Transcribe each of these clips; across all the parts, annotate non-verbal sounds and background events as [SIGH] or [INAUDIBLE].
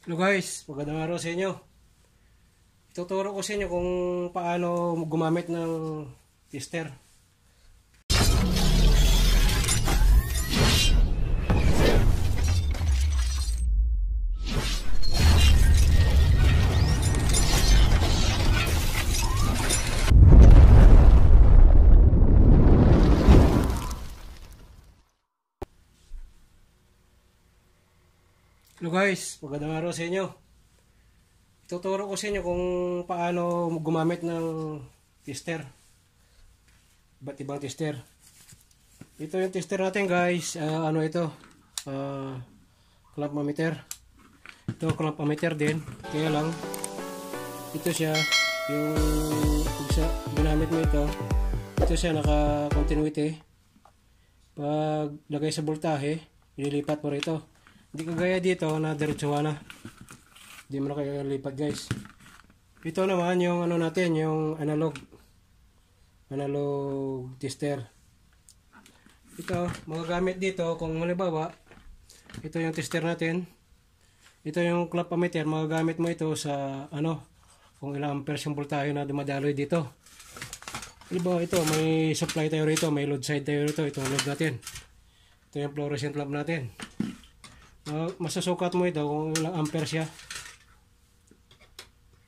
Hello guys, magandang araw sa inyo. Ituturo ko sa inyo kung paano gumamit ng tester. Hello guys, magandang araw sa inyo. Ituturo ko sa inyo kung paano gumamit ng tester. Iba't ibang tester. Ito yung tester natin guys. Ah, ano ito? Uh, clampometer. Ito clampometer din. Kaya lang, ito siya. Yung pag sa, ginamit mo ito, ito siya naka-continuity. Pag lagay sa voltahe, ililipat mo rito. Hindi kagaya dito na diretsuha na. Hindi mo na kayo lipat guys. Ito naman yung ano natin, yung analog. Analog tester. Ito, magagamit dito kung halimbawa, ito yung tester natin. Ito yung clampometer, magagamit mo ito sa ano, kung ilang amperes yung voltahe na dumadaloy dito. Halimbawa ito, may supply tayo rito, may load side tayo rito, itong load natin. Ito yung fluorescent lamp natin. Uh, masasukat mo ito kung ilang amperes siya.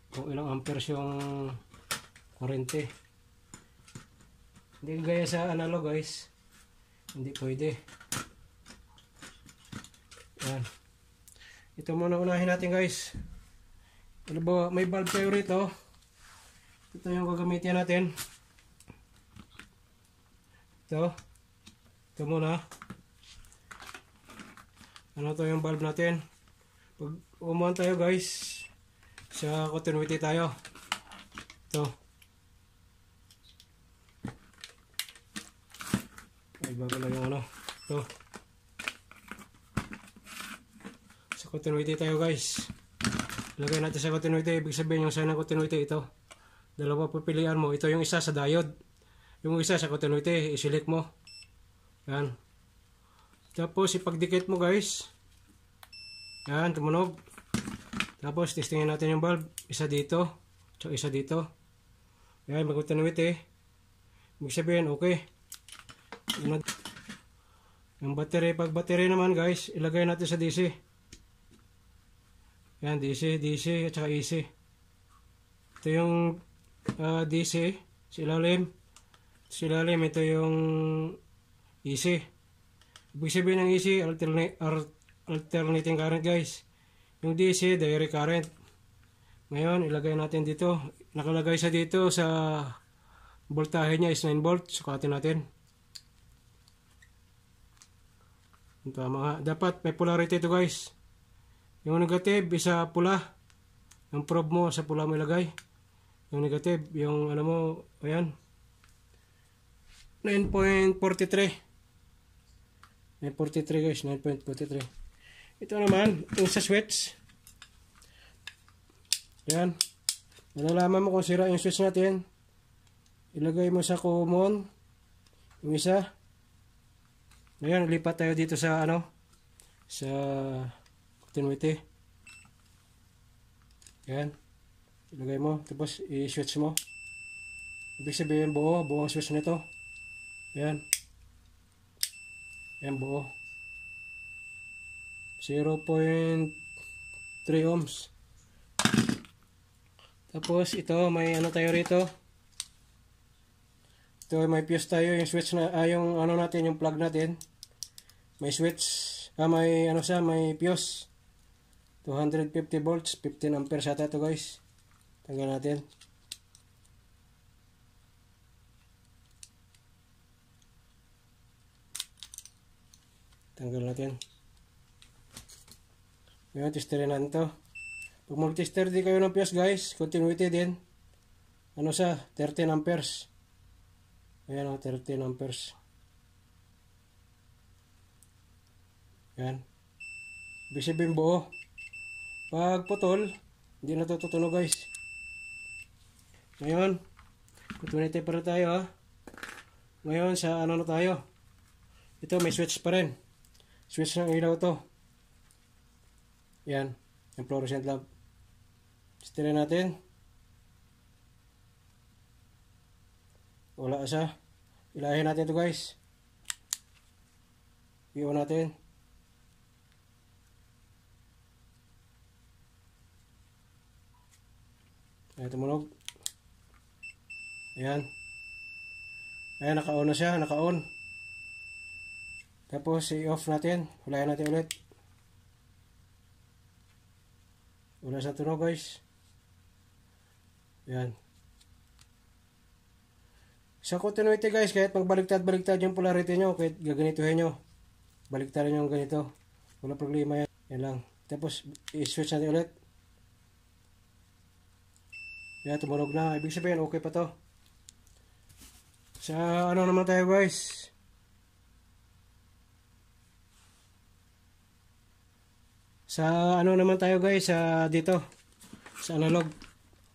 Kung ilang amperes yung kurente. Hindi gaya sa analog guys. Hindi pwede. Yan. Ito muna unahin natin guys. Ano ba, may bulb tayo rito. Ito yung gagamitin natin. Ito. Ito muna ano to yung valve natin? Pag umuhan tayo guys sa continuity tayo. Ito. Ay bago lang yung ano. Ito. Sa continuity tayo guys. Lagay natin sa continuity. Ibig sabihin yung ng continuity ito. Dalawa pipilian mo. Ito yung isa sa diode. Yung isa sa continuity iselect mo. Yan tapos, ipagdikit mo guys. Yan, tumunog. Tapos, testingin natin yung bulb. Isa dito. Tsaka isa dito. Yan, magkutanawit eh. Ibig sabihin, okay. Yung battery, pag battery naman guys, ilagay natin sa DC. Yan, DC, DC, at saka AC. Ito yung uh, ah, DC, sa ilalim. Sa ilalim, ito yung AC. Ibig sabihin ng AC, alternate, alternating current guys. Yung DC, direct current. Ngayon, ilagay natin dito. Nakalagay sa dito sa voltahe niya is 9 volt. Sukatin natin. Tama nga. Dapat may polarity ito guys. Yung negative, isa pula. Yung probe mo, sa pula mo ilagay. Yung negative, yung ano mo, ayan. 9.43. 943 guys, 9.43. Ito naman, yung sa switch. Yan. Nalalaman mo kung sira yung switch natin. Ilagay mo sa common. Yung isa. Ngayon, lipat tayo dito sa ano, sa continuity. Yan. Ilagay mo, tapos i-switch mo. Ibig sabihin buo, buong switch nito. Yan. Yan buo. 0.3 ohms. Tapos ito may ano tayo rito. Ito may fuse tayo yung switch na ah, yung ano natin yung plug natin. May switch ah, may ano sa may fuse. 250 volts, 15 amperes ata to guys. Tanggal natin. Tanggal natin. Ngayon, testerin natin to. Pag mag-tester di kayo ng fuse guys, continuity din. Ano sa 13 amperes. Ayan o, 13 amperes. Ayan. Ibig sabihin buo. Pag putol, hindi na tututunog guys. Ngayon, continuity pa tayo ha. Ngayon, sa ano na tayo. Ito, may switch pa rin. Switch ng ilaw to. Yan. Yung fluorescent lamp. Testerin natin. Wala siya. Ilahin natin to guys. Iwan natin. Ayan, tumunog. Ayan. Ayan, naka-on na siya. Naka-on. Tapos, i-off natin. Hulayan natin ulit. Wala sa tunog guys. Ayan. Sa continuity guys, kahit magbaliktad-baliktad yung polarity nyo, kahit gaganituhin nyo, baliktarin nyo ganito. Wala problema yan. Yan lang. Tapos, i-switch natin ulit. Yan, tumunog na. Ibig sabihin, okay pa to. Sa ano naman tayo guys? Sa ano naman tayo guys, sa dito. Sa analog.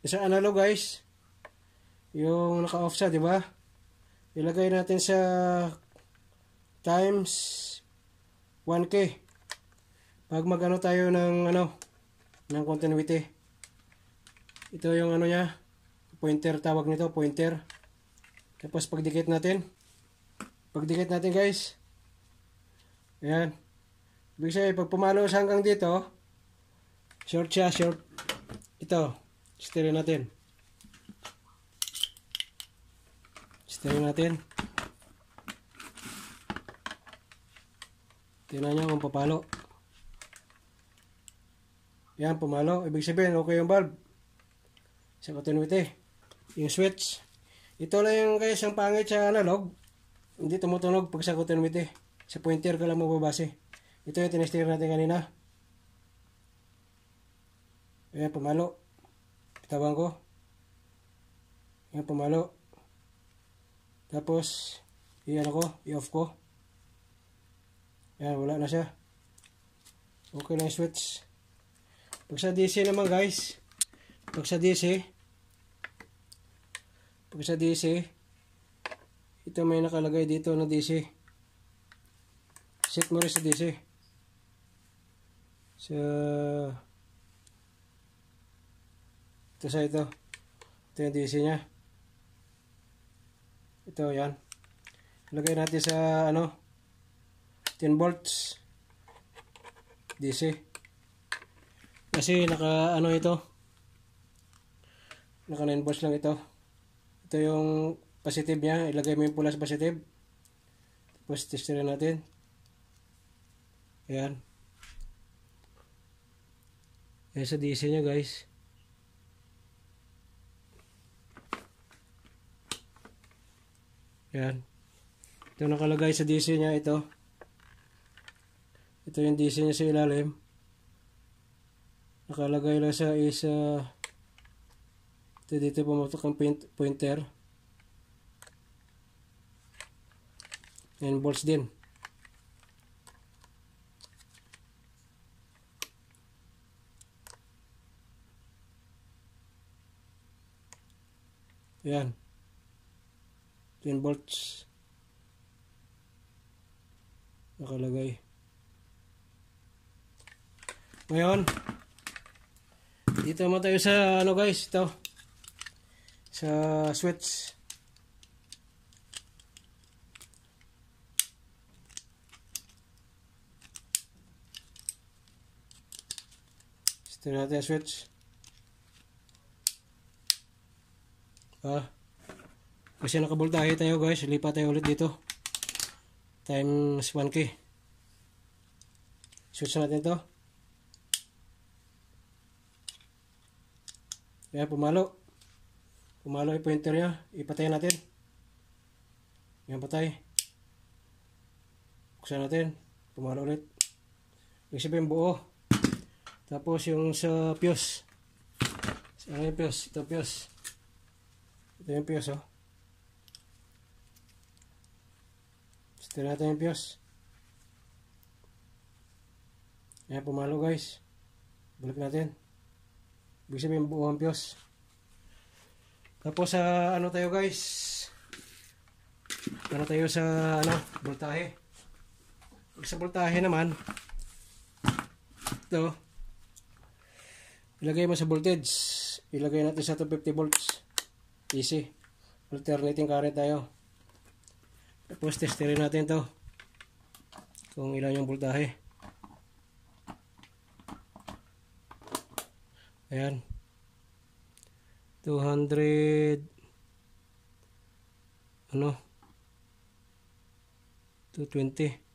Sa analog guys, yung naka-off siya, di ba? Ilagay natin sa times 1k. Pag magano tayo ng ano, ng continuity. Ito yung ano niya, pointer tawag nito, pointer. Tapos pagdikit natin, pagdikit natin guys, ayan. Ibig sabihin, pag pumalo siya hanggang dito, short siya, short. Ito, stereo natin. Stereo natin. Tingnan nyo kung papalo. Yan, pumalo. Ibig sabihin, okay yung bulb. Sa continuity. Yung switch. Ito lang yung guys, ang pangit sa analog. Hindi tumutunog pag sa continuity. Sa pointer ka lang mababase. Ito yung tinesteer natin kanina. Ayan, pumalo. Pitawan ko. Ayan, pumalo. Tapos, i-ano ko, i-off ko. Ayan, wala na siya. Okay na switch. Pag sa DC naman guys, pag sa DC, pag sa DC, ito may nakalagay dito na DC. Set mo rin sa DC sa ito sa ito. Ito yung DC nya ito yan. Lagay natin sa ano 10 volts. DC kasi naka ano ito? Naka 9 volts lang ito. Ito yung positive nya ilagay mo yung pula sa positive. Tapos testerin natin. Ayan Ayan sa DC niya guys. Yan. Ito nakalagay sa DC niya ito. Ito yung DC niya sa ilalim. Nakalagay lang sa isa ito dito pumatok ang pointer. And bolts din. Ayan. 10 volts. Nakalagay. Ngayon, dito mo tayo sa ano guys, ito. Sa switch. Ito natin switch. Ah. Kasi nakaboltahe tayo guys. Lipat tayo ulit dito. Times 1k. Switch natin to. Kaya pumalo. Pumalo yung pointer niya. Ipatay natin. Yan patay. Buksan natin. Pumalo ulit. Ibig sabihin buo. Tapos yung sa fuse. Ano yung fuse? Ito fuse. Yung fuse oh. Ito natin yung fuse. Ayan pumalo guys. Balik natin. Ibig sabihin buo ang fuse. Tapos sa uh, ano tayo guys. Ano tayo sa ano, voltahe. Sa voltahe naman ito ilagay mo sa voltage. Ilagay natin sa 250 volts. Easy. Alternating current tayo. Tapos testerin natin to. Kung ilan yung voltahe. Ayan. 200 ano 220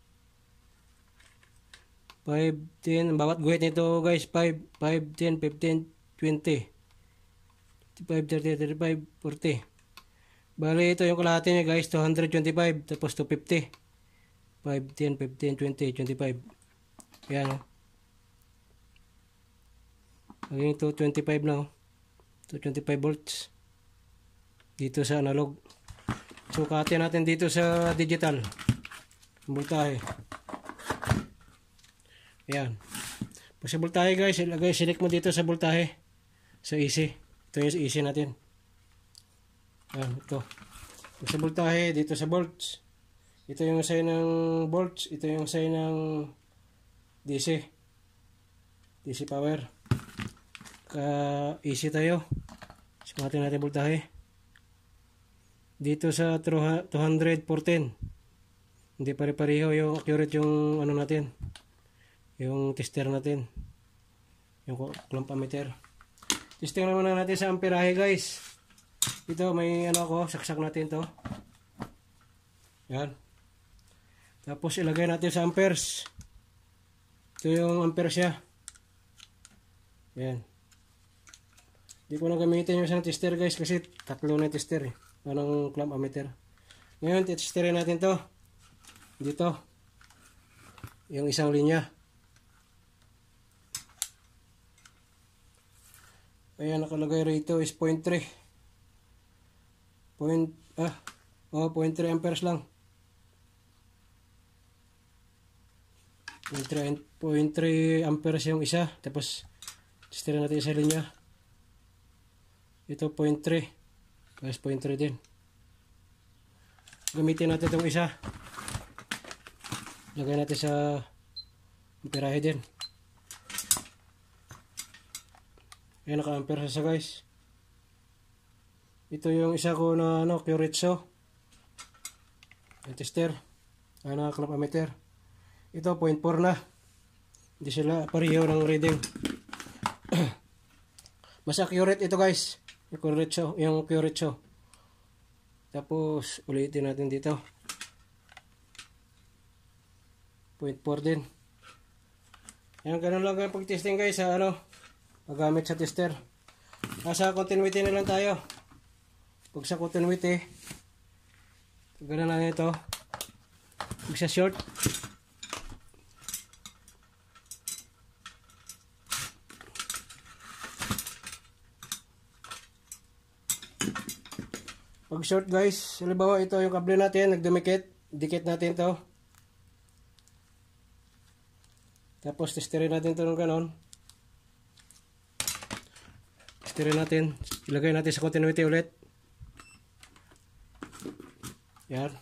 5, 10, bawat guhit nito guys, 5, 5, 10, 15, 20, 25, 30, 35, 40. Bali ito yung kalahati niya guys, 225, tapos 250. 5, 10, 15, 20, 25. Yan o. Oh. Maging 225 na o. 225 volts. Dito sa analog. So, kati natin dito sa digital. Voltahe. Ayan. Pag sa voltahe guys, ilagay, select mo dito sa voltahe. Sa easy. Ito yung easy natin. Ayan, ito. Pag sa voltahe, dito sa volts. Ito yung sign ng volts. Ito yung sign ng DC. DC power. Ka easy tayo. Sumatin natin voltahe. Dito sa 200 por 10. Hindi pare-pareho yung accurate yung ano natin yung tester natin yung clamp ammeter testing naman natin sa amperahe guys. Ito may ano ko saksak natin to. Yan. Tapos ilagay natin sa amperes. Ito yung amperes siya yan. Hindi ko na gamitin yung isang tester guys kasi tatlo na tester eh. Anong clamp ammeter ngayon testerin natin to. Dito. Yung isang linya Ayan, nakalagay rito is 0.3. Point, ah, oh, 0.3 amperes lang. 0.3 amperes yung isa. Tapos, testira natin isa linya. Ito 0.3. Tapos 0.3 din. Gamitin natin itong isa. Lagay natin sa amperahe din. Ayan, naka-ampere siya guys. Ito yung isa ko na ano, Curitso. Yung tester. Ayan, naka-clamp ammeter. Ito, 0.4 na. Hindi sila pareho ng reading. [CLEARS THROAT] Mas accurate ito guys. Yung Curitso. Yung Curitso. Tapos, ulitin natin dito. 0.4 din. Ayan, ganun lang ang pag-testing guys sa ano, magamit sa tester. Nasa continuity na lang tayo. Pag sa continuity, gano'n lang ito. Pag sa short, Pag short guys, halimbawa ito yung kable natin, nagdumikit, dikit natin to. Tapos testerin natin to ng ganon. Tira natin. Ilagay natin sa continuity ulit. Yan.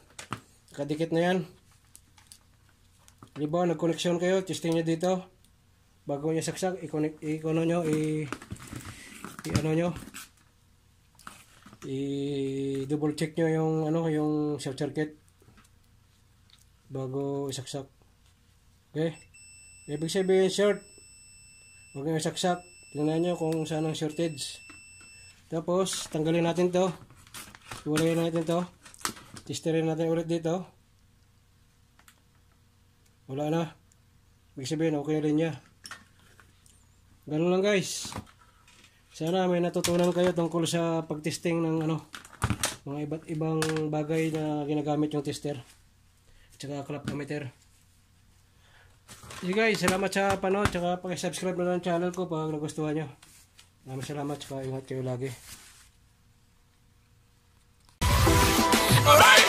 Kadikit na yan. Halimbawa, nag-connection kayo. Testing nyo dito. Bago nyo saksak, i-connect, i-ano nyo, i- i-ano nyo. I-double check nyo yung, ano, yung short circuit. Bago isaksak. Okay? Ibig sabihin short. Huwag nyo isaksak. Tingnan nyo kung saan ang shortage. Tapos, tanggalin natin to. Iwalayin natin to. Testerin natin ulit dito. Wala na. Ibig sabihin, okay rin niya. Ganun lang guys. Sana may natutunan kayo tungkol sa pagtesting ng ano, mga iba't ibang bagay na ginagamit yung tester. At saka clapometer. So guys, salamat sa panood tsaka paki-subscribe na lang channel ko pag nagustuhan nyo. Maraming salamat tsaka ingat kayo lagi. Alright!